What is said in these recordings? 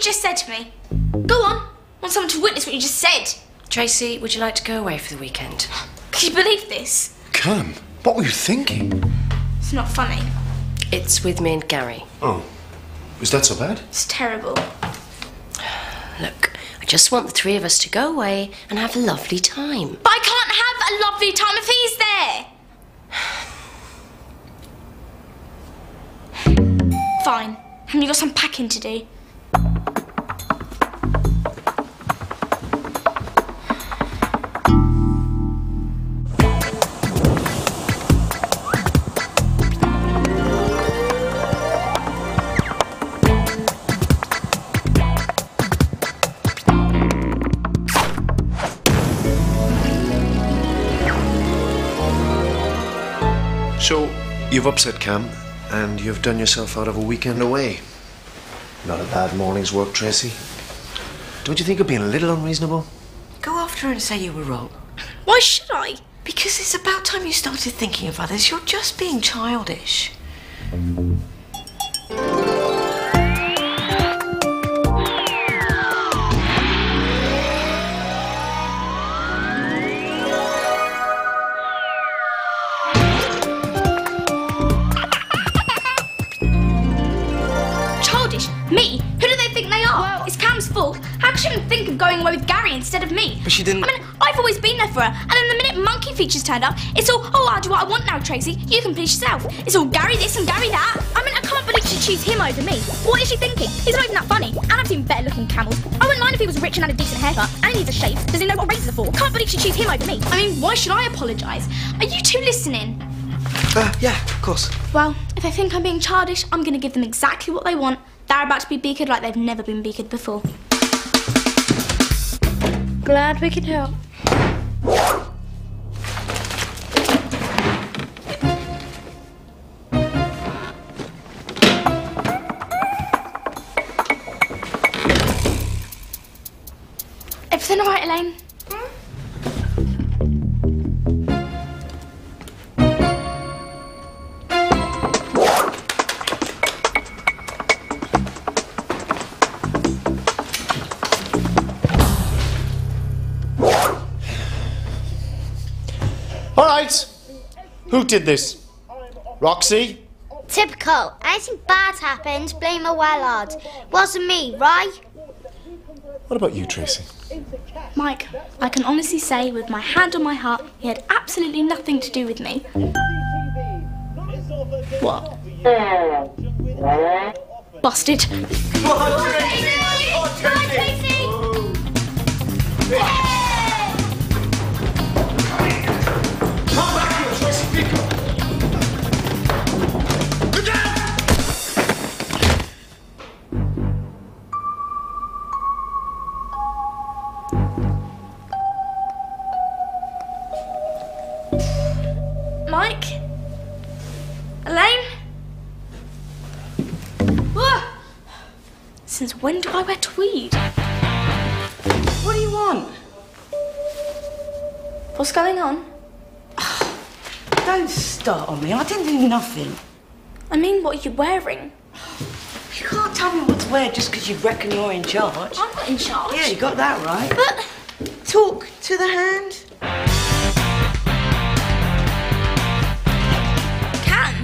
to me. Go on. Want someone to witness what you just said. Tracy, would you like to go away for the weekend? Can you believe this? Come. what were you thinking? It's not funny. It's with me and Gary. Oh, is that so bad? It's terrible. Look, I just want the three of us to go away and have a lovely time. But I can't have a lovely time if he's there. Fine. Haven't you got some packing to do? So, you've upset Cam, and you've done yourself out of a weekend away. Not a bad morning's work, Tracy. Don't you think you're being a little unreasonable? Go after her and say you were wrong. Why should I? Because it's about time you started thinking of others. You're just being childish. Childish? Me? But she didn't- I mean, I've always been there for her. And then the minute monkey features turned up, it's all, oh, I'll do what I want now, Tracy. You can please yourself. It's all Gary this and Gary that. I mean, I can't believe she choose him over me. What is she thinking? He's not even that funny. And I've seen better looking camels. I wouldn't mind if he was rich and had a decent haircut. And he needs a shave. Does he know what razors are for? Can't believe she choose him over me. I mean, why should I apologise? Are you two listening? Uh, yeah, of course. Well, if they think I'm being childish, I'm going to give them exactly what they want. They're about to be beaked like they've never been beaked before. Glad we can help. Everything all right, Elaine? Right. Who did this? Roxy? Typical. Anything bad happened, blame a Wellard. Wasn't me, right? What about you, Tracy? Mike, I can honestly say with my hand on my heart, he had absolutely nothing to do with me. What? Busted. Oh. Since when do I wear tweed? What do you want? What's going on? Don't start on me. I didn't do nothing. I mean, what are you wearing? You can't tell me what to wear just because you reckon you're in charge. I'm not in charge. Yeah, you got that right. But Talk to the hand. Can.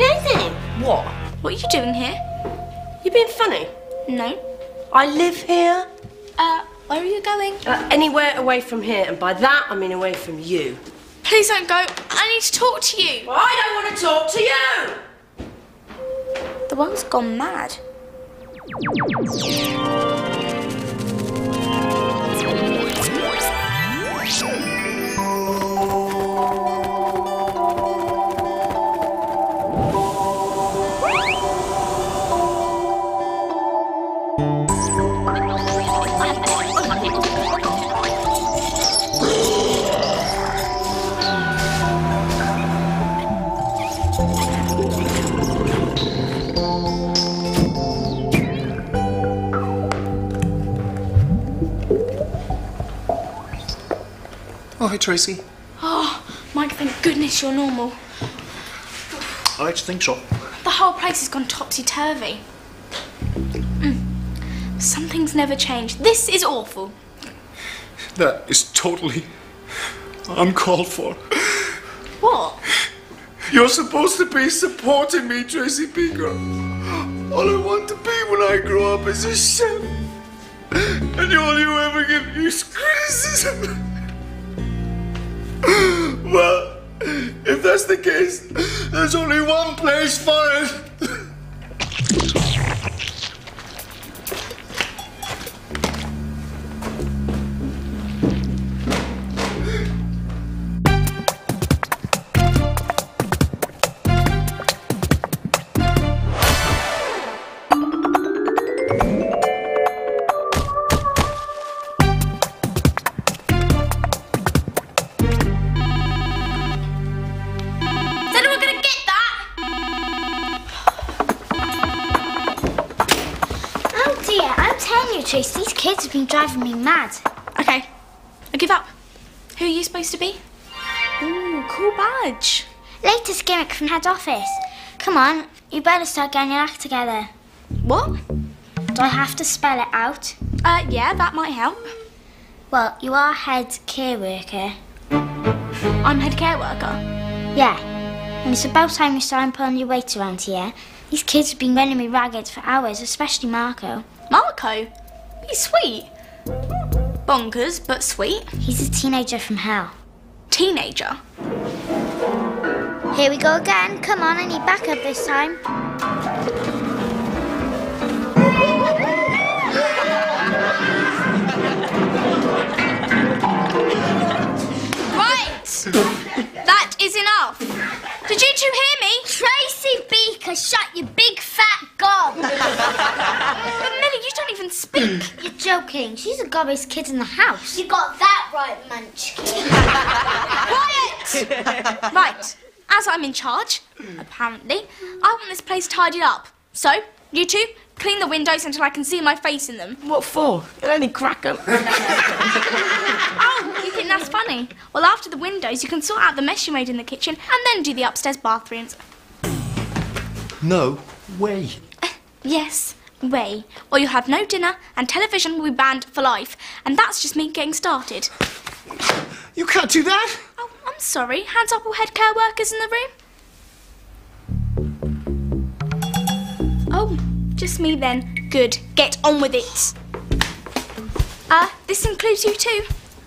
Anything. What? What are you doing here? You being funny? No. I live here. Uh, where are you going? Uh, anywhere away from here, and by that I mean away from you. Please don't go. I need to talk to you. I don't want to talk to you. The world's gone mad. Oh, hi, Tracy. Oh, Mike, thank goodness you're normal. I like to think so. The whole place has gone topsy turvy. Mm. Something things never changed. This is awful. That is totally uncalled for. What? You're supposed to be supporting me, Tracy Beaker. All I want to be when I grow up is a chef. And all you ever give me is criticism. Well, if that's the case, there's only one place for it. To be? Ooh, cool badge. Latest gimmick from head office. Come on, you better start getting your act together. What? Do I have to spell it out? Uh, yeah, that might help. Well, you are head care worker. I'm head care worker. Yeah. And it's about time you started pulling your weight around here. These kids have been running me ragged for hours, especially Marco. Marco? He's sweet. Bonkers, but sweet. He's a teenager from hell. Teenager. Here we go again. Come on, I need backup this time. Right! that is enough. Did you two hear me? Tracy Beaker, shut your big fat gob! Millie, you don't even speak. You're joking. She's the gobbiest kid in the house. You got that right, Munchkin. Quiet! right, as I'm in charge, apparently, I want this place tidied up. So, you two, clean the windows until I can see my face in them. What for? It'll only crack 'em. Oh, you think that's funny? Well, after the windows, you can sort out the mess you made in the kitchen and then do the upstairs bathrooms. No way. Yes, way. Or you'll have no dinner and television will be banned for life. And that's just me getting started. You can't do that. Oh, I'm sorry. Hands up all head care workers in the room. Oh, just me then. Good. Get on with it. Uh, this includes you too.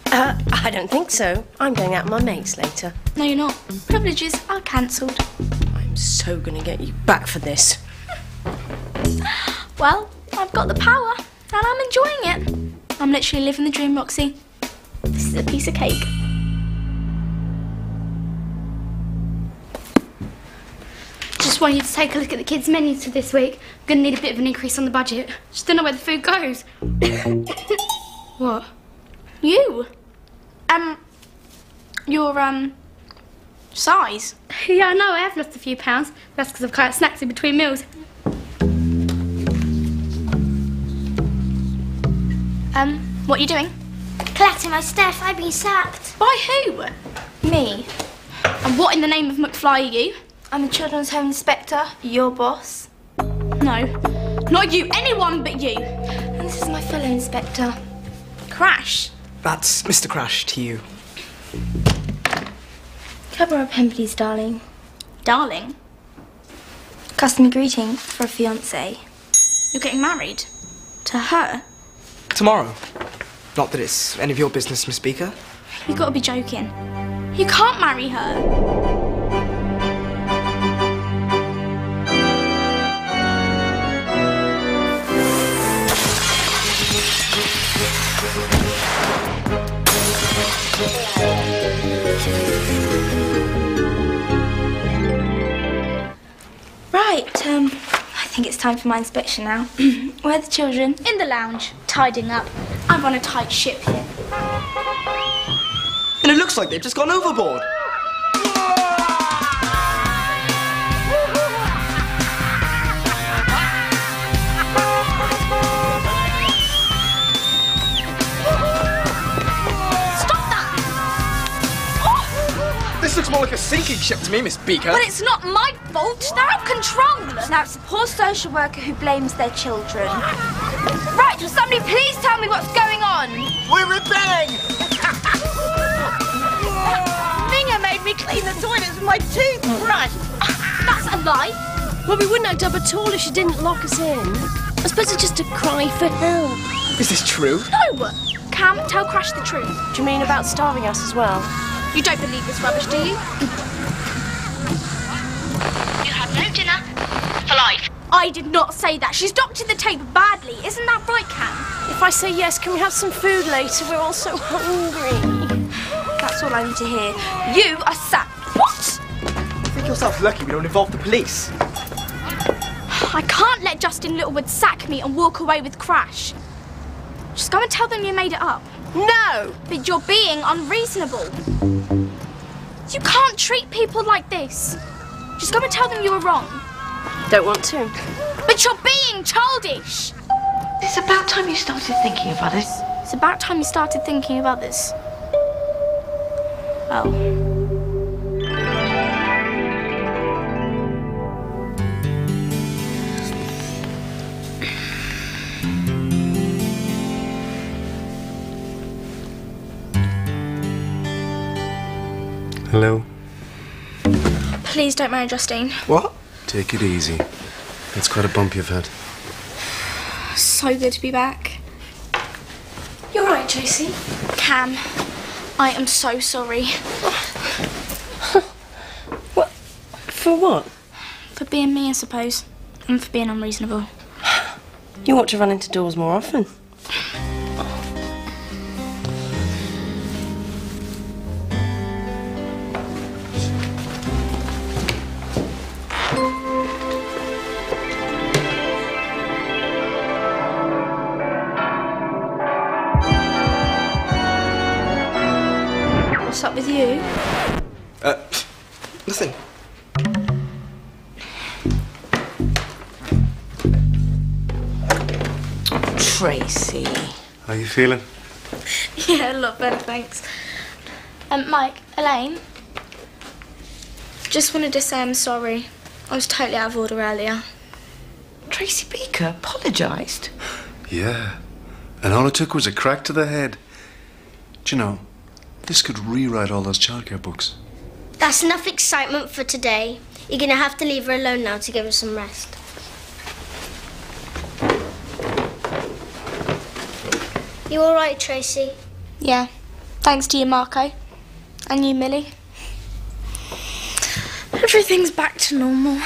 Uh, I don't think so. I'm going out with my mates later. No, you're not. Privileges are cancelled. I'm so gonna get you back for this. Well, I've got the power and I'm enjoying it. I'm literally living the dream, Roxy. This is a piece of cake. Just want you to take a look at the kids' menus for this week. I'm gonna need a bit of an increase on the budget. Just don't know where the food goes. what? You? Um, your, um, size? Yeah, I know, I have lost a few pounds. That's because I've cut snacks in between meals. Um, what are you doing? Collecting my stuff. I've been sacked. By who? Me. And what in the name of McFly are you? I'm the Children's Home Inspector, your boss. No, not you. Anyone but you. And this is my fellow inspector. Crash. That's Mr. Crash to you. Cover a pen, please, darling. Darling, Customary greeting for a fiance. you're getting married. To her? Tomorrow. Not that it's any of your business, Miss Beaker. You've gotta be joking. You can't marry her. Right, um, I think it's time for my inspection now. Where are the children? In the lounge, tidying up. I'm on a tight ship here. And it looks like they've just gone overboard. Stop that! Oh! This looks more like a sinking ship to me, Miss Beaker. But it's not my fault. They're out of control. Now, it's a poor social worker who blames their children. Right, will somebody please tell me what's going on? We're rebelling! Minga made me clean the toilets with my toothbrush. That's a lie. Well, we wouldn't act up at all if she didn't lock us in. I suppose it's just a cry for help. Is this true? No. Cam, tell Crash the truth. Do you mean about starving us as well? You don't believe this rubbish, do you? You I did not say that. She's doctored the tape badly. Isn't that right, Cam? If I say yes, can we have some food later? We're all so hungry. That's all I need to hear. You are sacked. What? Think yourself lucky we don't involve the police. I can't let Justine Littlewood sack me and walk away with Crash. Just go and tell them you made it up. No! But you're being unreasonable. You can't treat people like this. Just go and tell them you were wrong. Don't want to. But you're being childish. It's about time you started thinking about this. It's about time you started thinking about this. Oh. Hello. Please don't marry Justine. What? Take it easy. That's quite a bump you've had. So good to be back. You're right, Tracy. Cam, I am so sorry What? For what? for being me, I suppose, and for being unreasonable. You ought to run into doors more often. What's up with you? Uh, nothing. Tracy. How you feeling? Yeah, a lot better, thanks. Um, Mike, Elaine, just wanted to say I'm sorry. I was totally out of order earlier. Tracy Beaker apologised. Yeah. And all it took was a crack to the head. Do you know, this could rewrite all those childcare books. That's enough excitement for today. You're gonna have to leave her alone now to give her some rest. You alright, Tracy? Yeah, thanks to you, Marco. And you, Millie. Everything's back to normal.